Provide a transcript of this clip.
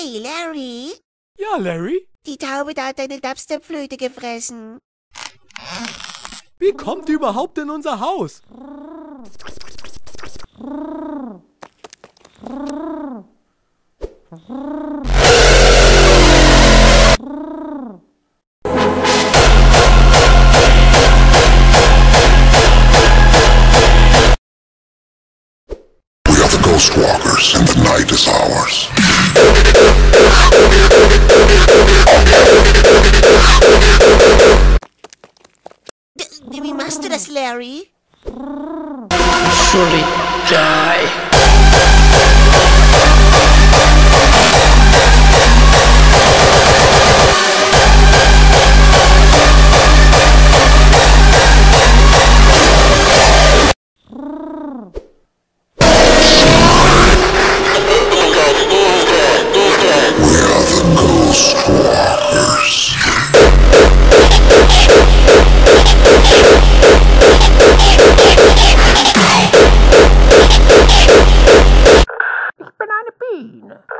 Hey, Larry. Ja, Larry? Die Taube da hat deine Dubstep-Flöte gefressen. Wie kommt die überhaupt in unser Haus? We are the Ghost Walkers, and the night is ours. Wie machst du das, Larry? Surely die. Martina.